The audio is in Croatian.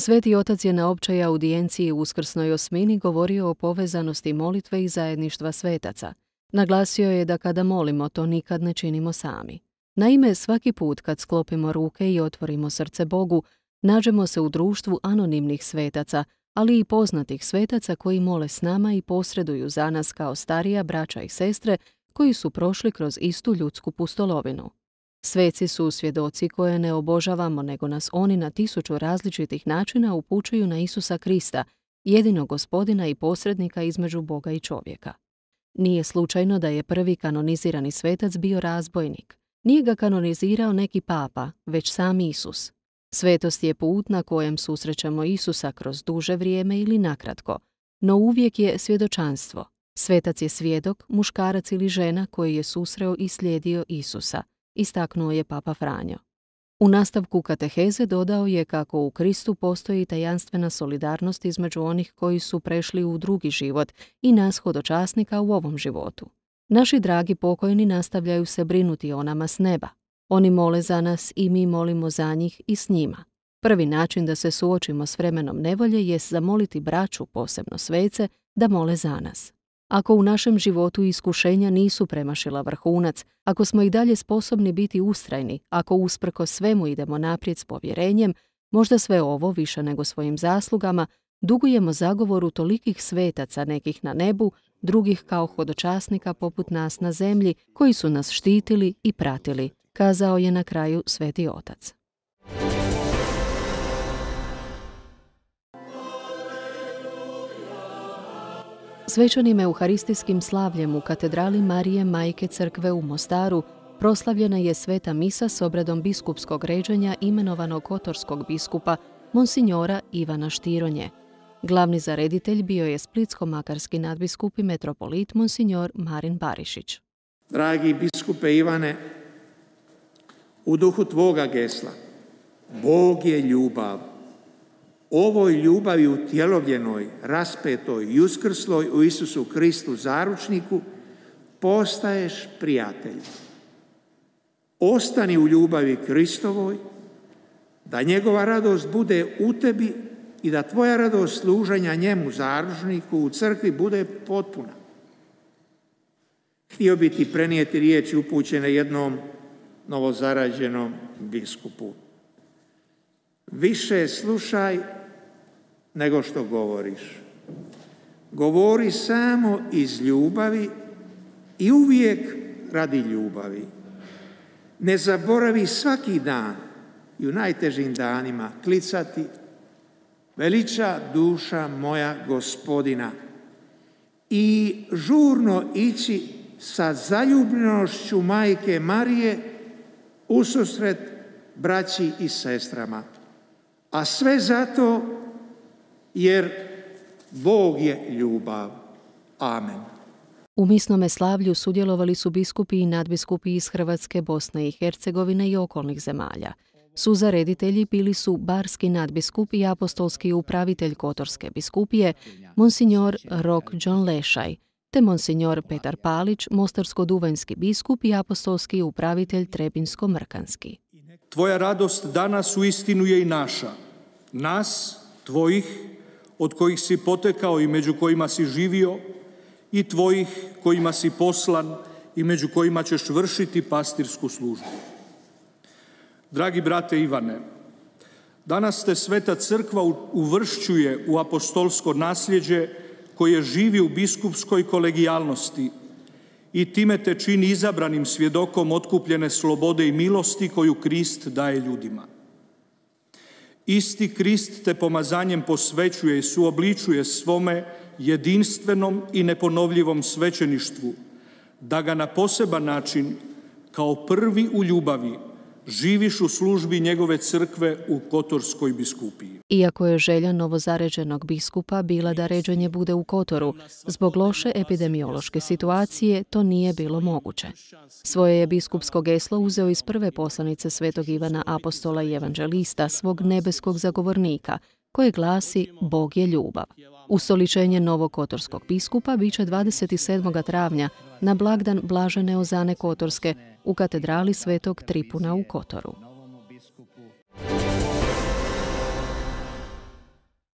Sveti otac je na općoj audijenciji uskrsnoj osmini govorio o povezanosti molitve i zajedništva svetaca. Naglasio je da kada molimo to nikad ne činimo sami. Naime, svaki put kad sklopimo ruke i otvorimo srce Bogu, nađemo se u društvu anonimnih svetaca, ali i poznatih svetaca koji mole s nama i posreduju za nas kao starija braća i sestre koji su prošli kroz istu ljudsku pustolovinu. Sveci su svjedoci koje ne obožavamo, nego nas oni na tisuću različitih načina upućuju na Isusa Krista, jedinog gospodina i posrednika između Boga i čovjeka. Nije slučajno da je prvi kanonizirani svetac bio razbojnik. Nije ga kanonizirao neki papa, već sam Isus. Svetost je put na kojem susrećemo Isusa kroz duže vrijeme ili nakratko, no uvijek je svjedočanstvo. Svetac je svjedok, muškarac ili žena koji je susreo i slijedio Isusa, istaknuo je Papa Franjo. U nastavku kateheze dodao je kako u Kristu postoji tajanstvena solidarnost između onih koji su prešli u drugi život i nas hodočasnika u ovom životu. Naši dragi pokojni nastavljaju se brinuti o nama s neba. Oni mole za nas i mi molimo za njih i s njima. Prvi način da se suočimo s vremenom nevolje je zamoliti braću, posebno svece, da mole za nas. Ako u našem životu iskušenja nisu premašila vrhunac, ako smo i dalje sposobni biti ustrajni, ako usprko svemu idemo naprijed s povjerenjem, možda sve ovo više nego svojim zaslugama, dugujemo zagovoru tolikih svetaca nekih na nebu, drugih kao hodočasnika poput nas na zemlji, koji su nas štitili i pratili, kazao je na kraju Sveti Otac. Svečanim euharistijskim slavljem u katedrali Marije Majke Crkve u Mostaru proslavljena je sveta misa s obredom biskupskog ređenja imenovanog kotorskog biskupa Monsignora Ivana Štironje. Glavni zareditelj bio je splitsko-makarski nadbiskup i metropolit Monsignor Marin Barišić. Dragi biskupe Ivane, u duhu tvoga gesla, Bog je ljubav, ovoj ljubavi utjelovljenoj, raspetoj i uskrsloj u Isusu Kristu zaručniku, postaješ prijatelj. Ostani u ljubavi Kristovoj, da njegova radost bude u tebi i da tvoja radost služenja njemu zaručniku u crkvi bude potpuna. Htio bi ti prenijeti riječi upućene jednom novozarađenom biskupu. Više slušaj nego što govoriš. Govori samo iz ljubavi i uvijek radi ljubavi. Ne zaboravi svaki dan i u najtežim danima klicati veliča duša moja gospodina i žurno ići sa zaljubljenošću majke Marije ususret braći i sestrama. A sve zato jer Bog je ljubav. Amen. U misnome slavlju sudjelovali su biskupi i nadbiskupi iz Hrvatske, Bosne i Hercegovine i okolnih zemalja. Su zareditelji bili su barski nadbiskup i apostolski upravitelj Kotorske biskupije, monsignor Rok John Lešaj, te monsignor Petar Palić, mostarsko-duvanjski biskup i apostolski upravitelj Trebinsko-mrkanski. Tvoja radost danas u istinu je i naša. Nas, tvojih, od kojih si potekao i među kojima si živio, i tvojih kojima si poslan i među kojima ćeš vršiti pastirsku službu. Dragi brate Ivane, danas te Sveta crkva uvršćuje u apostolsko nasljeđe koje živi u biskupskoj kolegijalnosti i time te čini izabranim svjedokom otkupljene slobode i milosti koju Krist daje ljudima. Isti Krist te pomazanjem posvećuje i suobličuje svome jedinstvenom i neponovljivom svećeništvu, da ga na poseban način, kao prvi u ljubavi, živiš u službi njegove crkve u Kotorskoj biskupiji. Iako je želja novozaređenog biskupa bila da ređenje bude u Kotoru, zbog loše epidemiološke situacije to nije bilo moguće. Svoje je biskupsko geslo uzeo iz prve poslanice svetog Ivana Apostola i evanđelista, svog nebeskog zagovornika, koje glasi Bog je ljubav. Usoličenje novog kotorskog biskupa bit će 27. travnja na blagdan Blažene Ozane Kotorske u katedrali Svetog Tripuna u Kotoru.